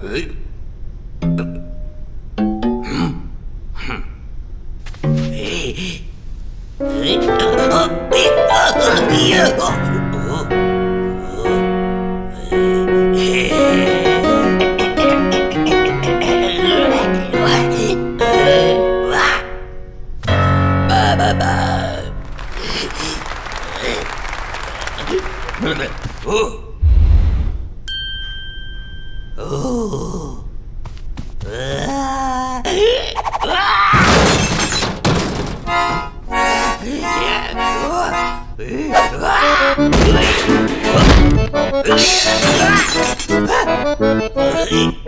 Hey. Uh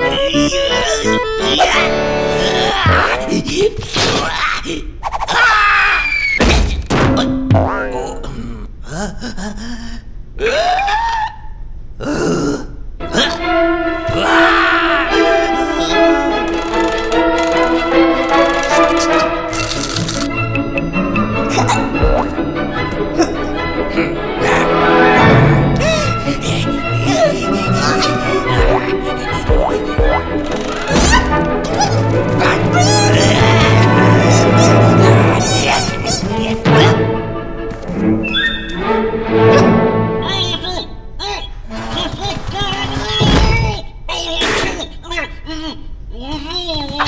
Uhum.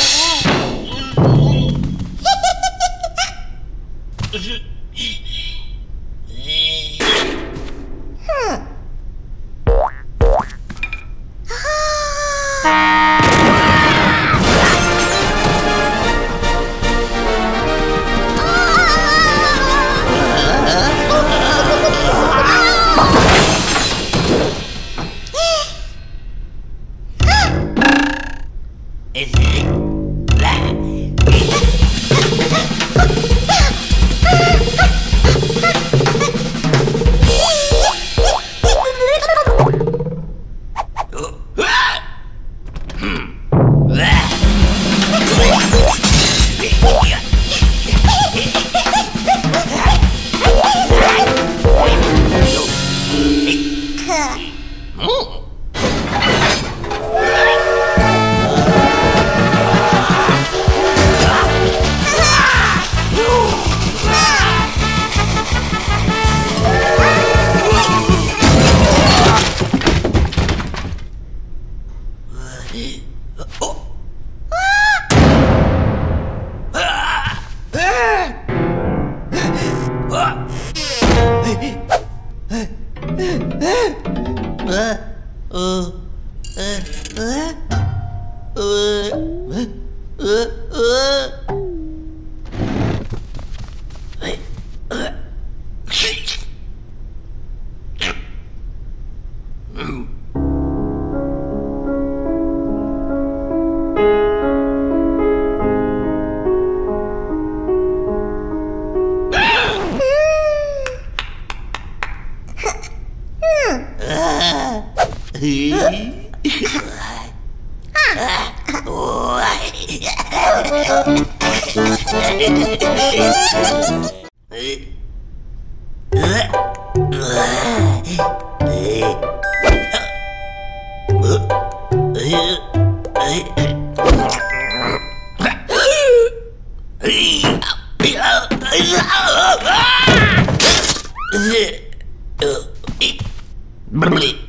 Bleh.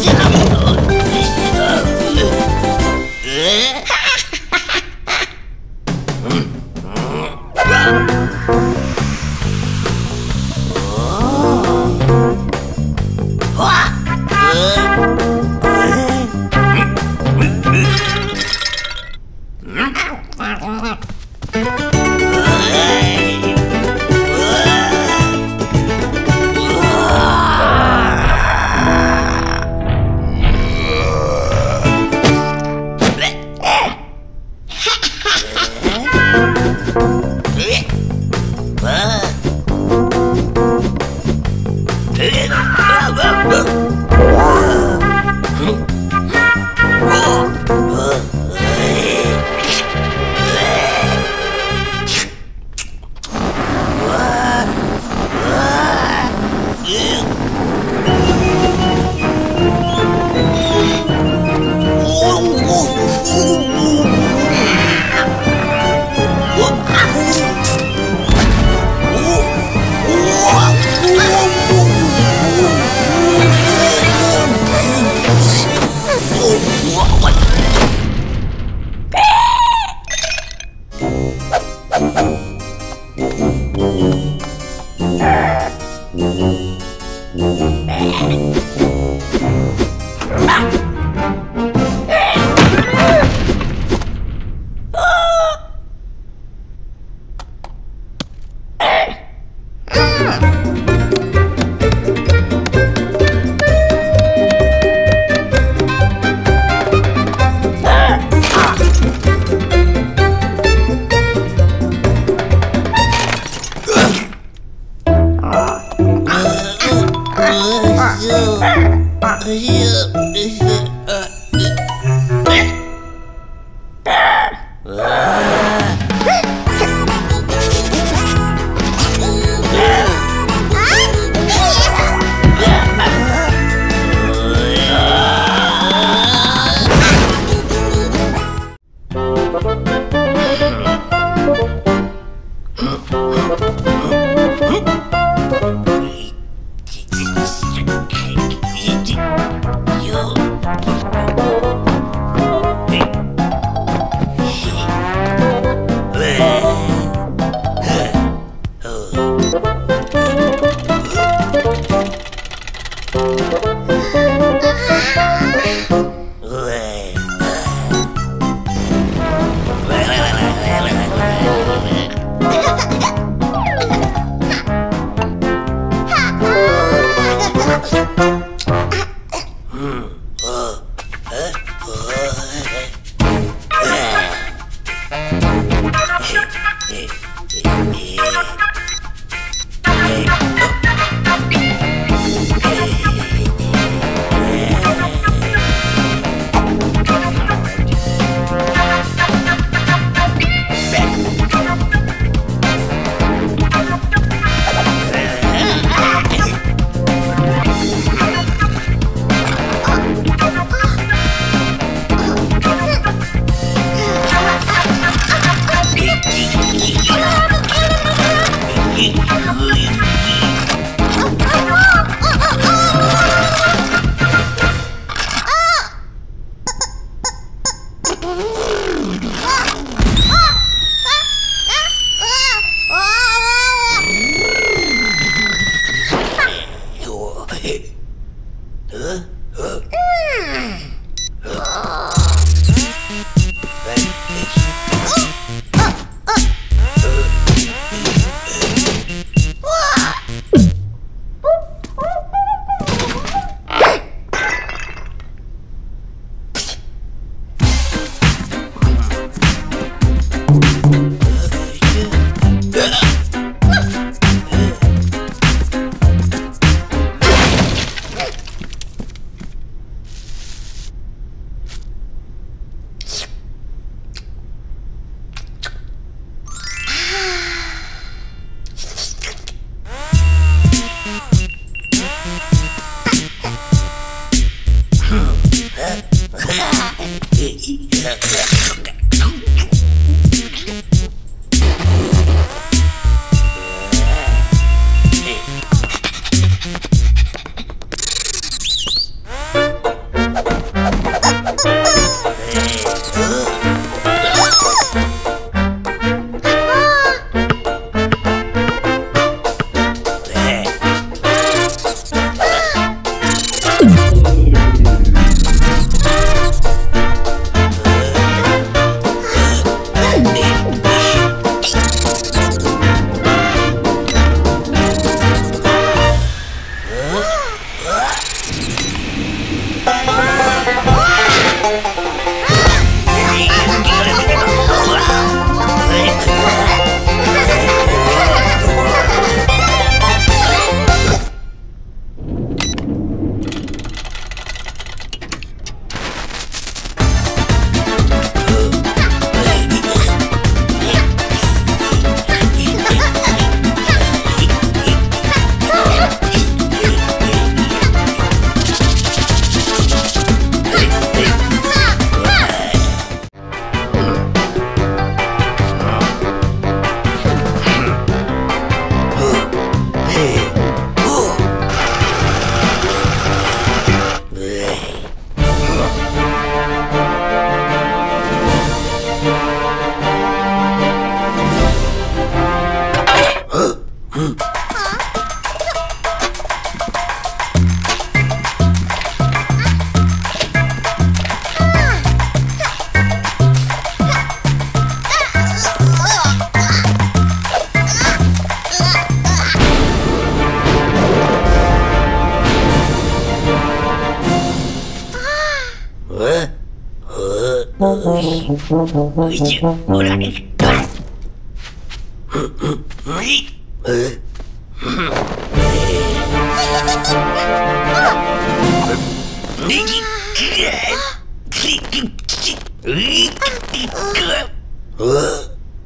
记恨。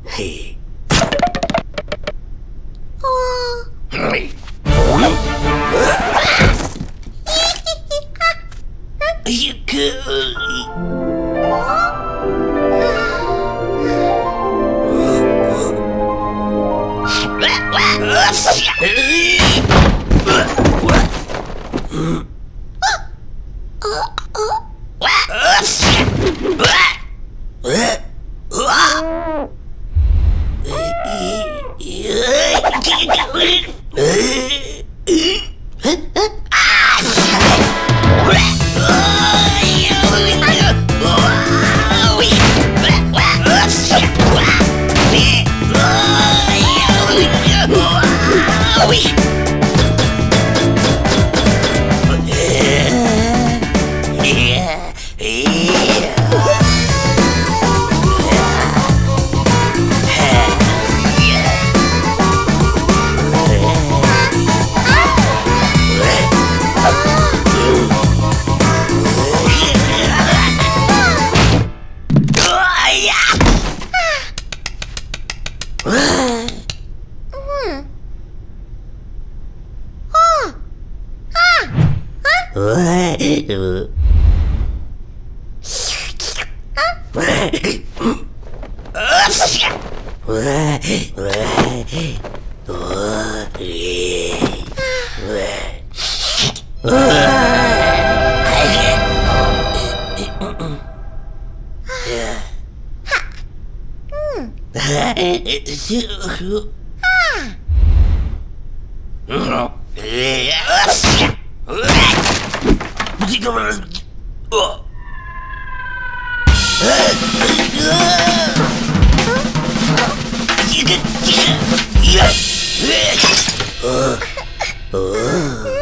Hey. Ugh.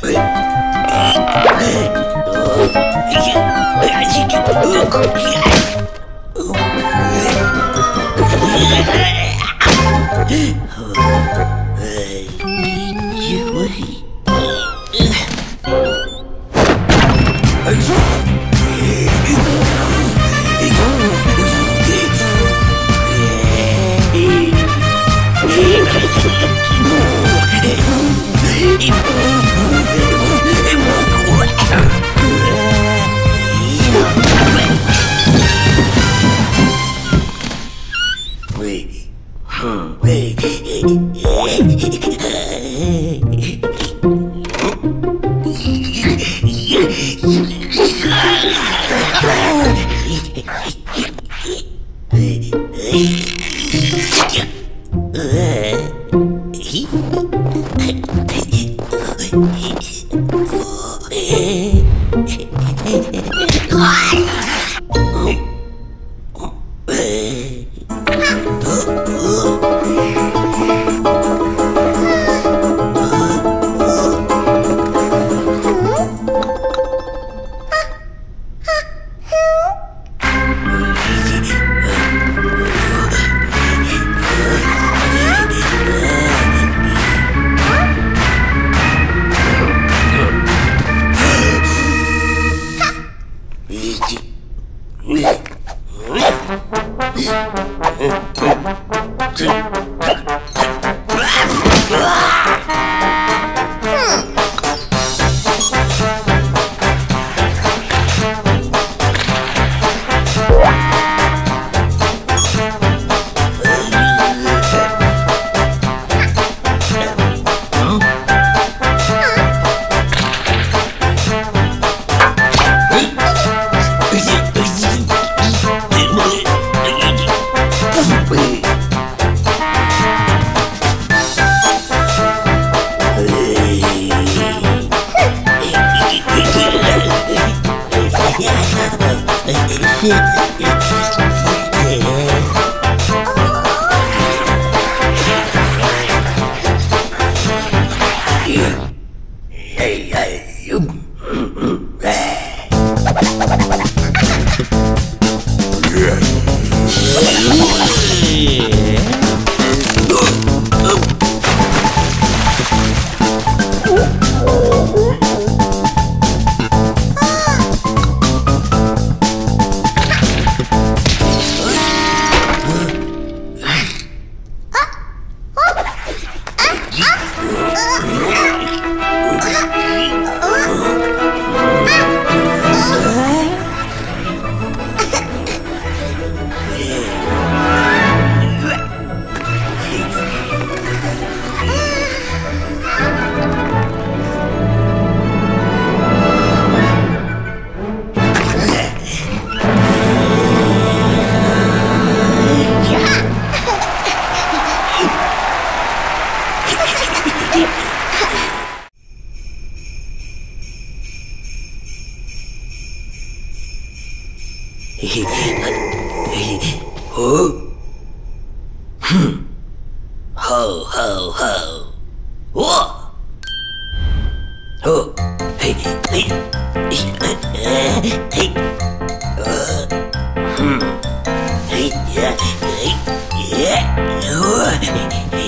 Ой. きっと。哎，是。Hey,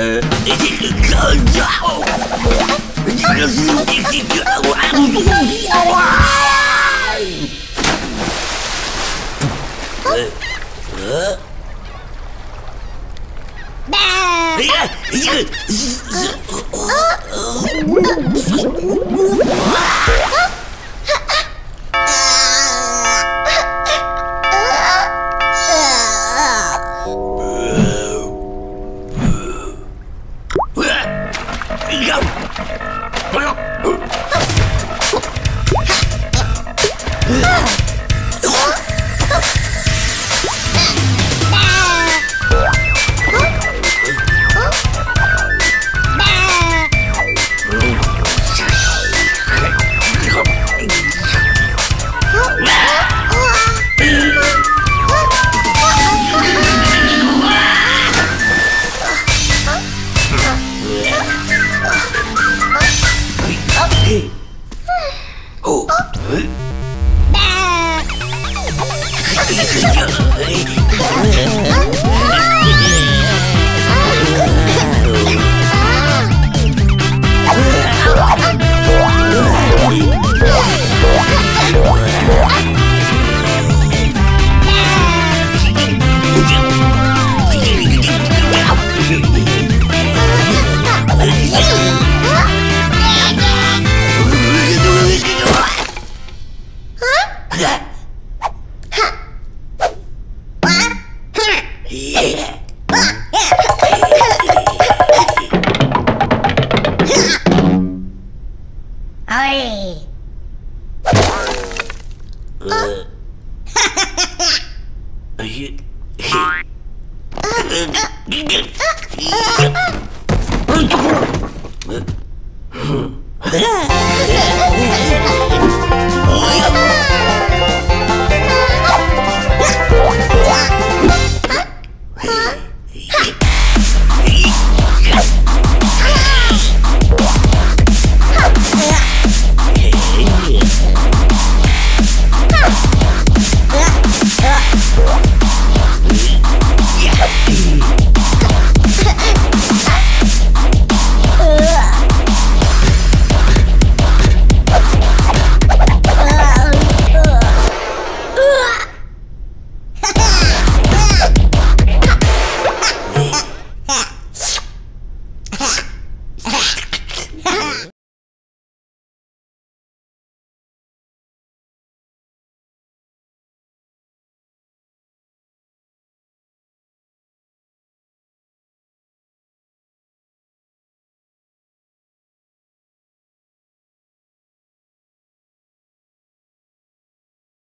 呃，你这个傻家伙，你这个死死狗，我打死你！啊啊啊！呃呃，咩？哎呀，哎呀，啊啊啊！